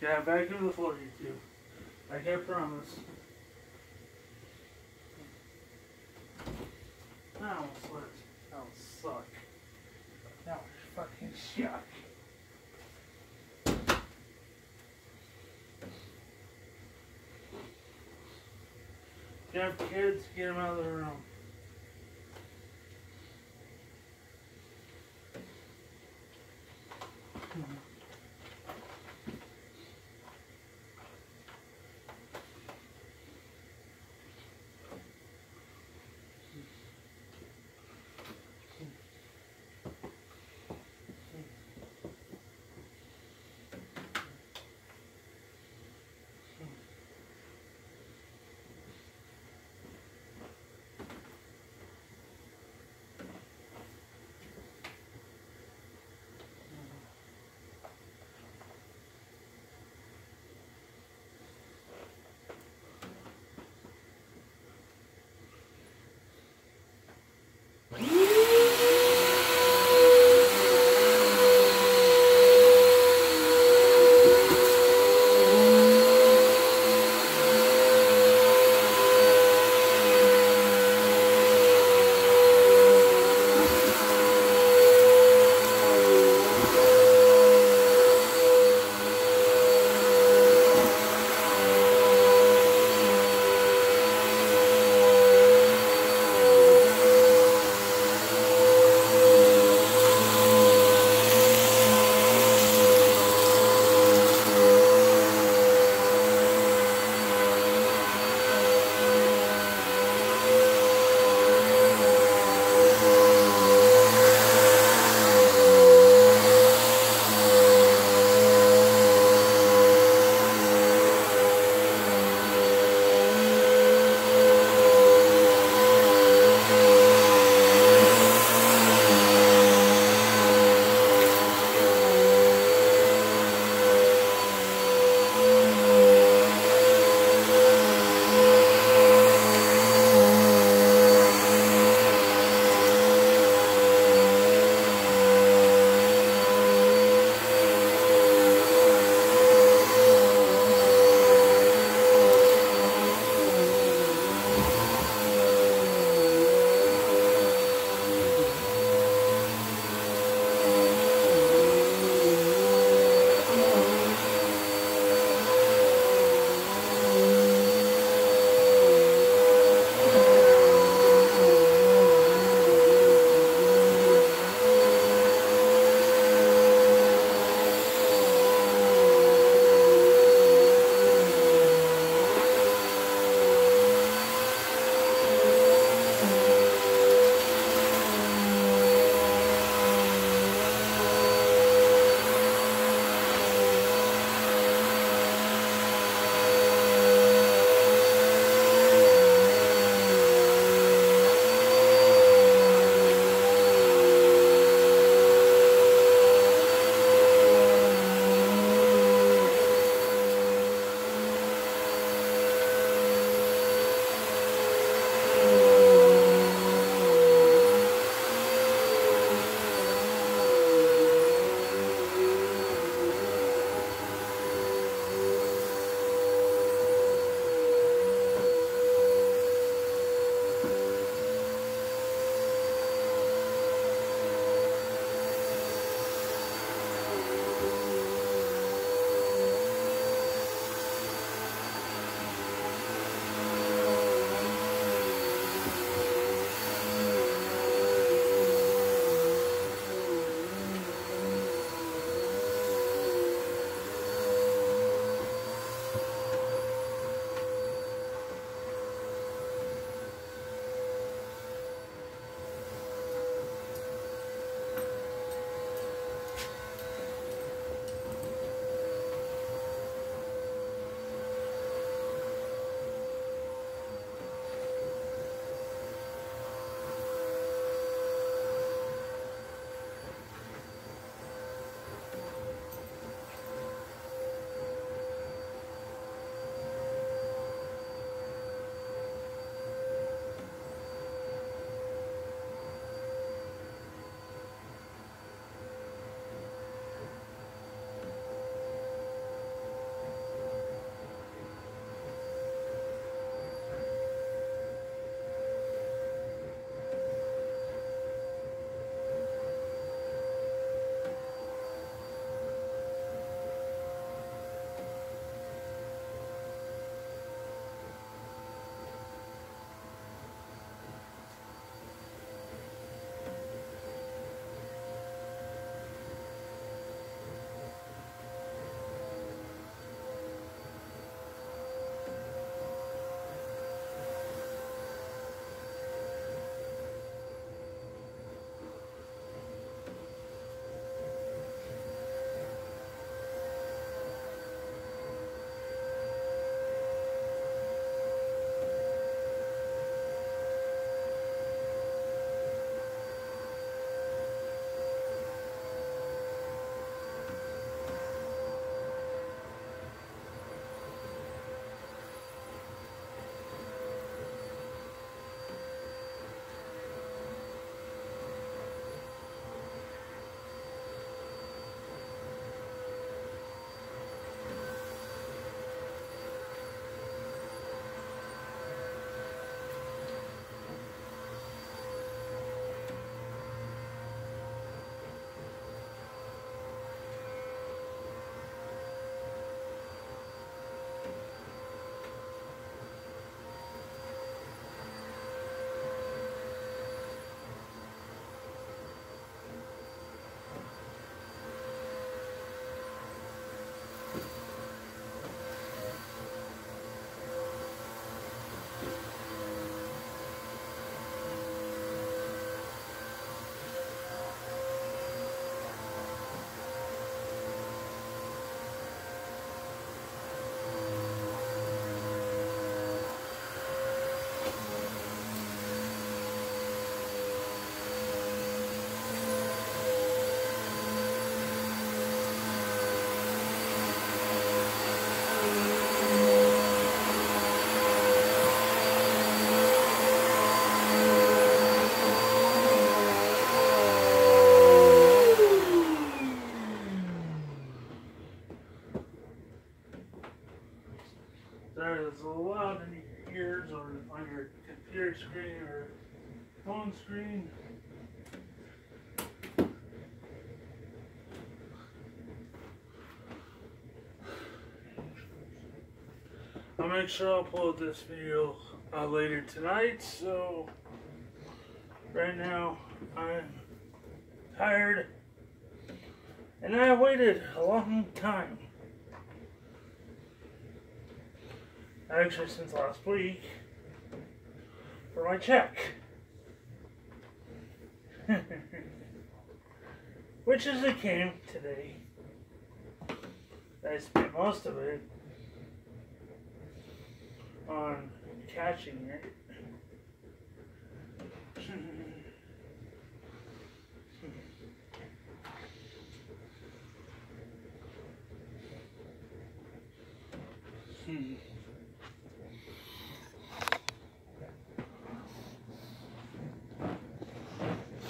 Yeah, back to the floor, you two. I promised. That almost slipped. That would suck. That was fucking suck. Jeff, kids, get them out of the room. I'll make sure I'll upload this video uh, later tonight. So right now I'm tired and I waited a long time. Actually, since last week for my check. Which is it came today. I spent most of it on catching it. hmm.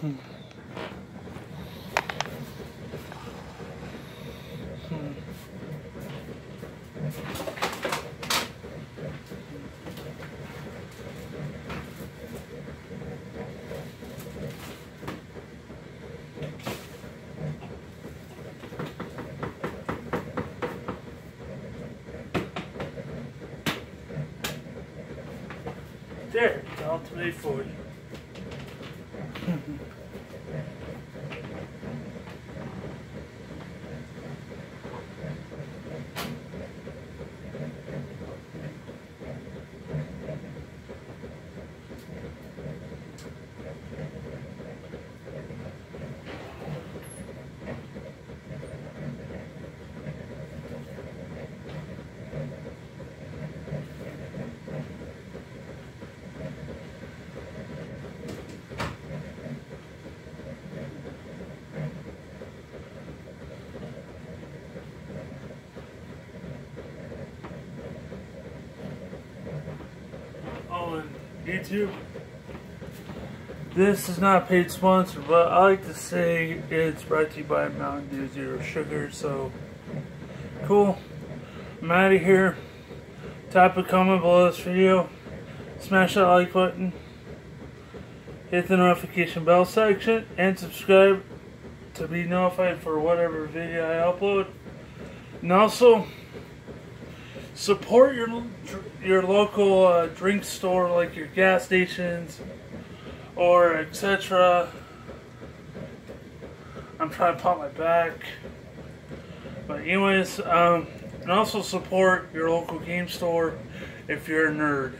Hmm. There, it's YouTube. This is not paid sponsor, but I like to say it's brought to you by Mountain Dew Zero Sugar. So, cool. I'm out of here. Type a comment below this video. Smash that like button. Hit the notification bell section. And subscribe to be notified for whatever video I upload. And also, support your your local uh, drink store, like your gas stations or etc. I'm trying to pop my back. But anyways, um, and also support your local game store if you're a nerd.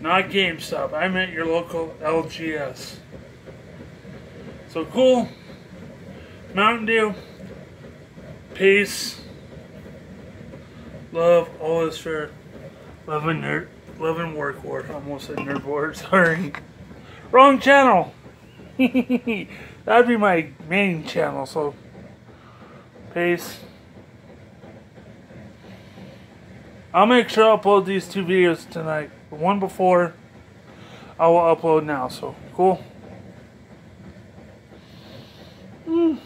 Not GameStop. I meant your local LGS. So cool. Mountain Dew. Peace. Love. All is fair. Love and nerd. Love and work ward. Almost said nerd ward. Sorry. Wrong channel. That'd be my main channel. So, peace. I'll make sure I upload these two videos tonight. The one before, I will upload now. So, cool. Mm.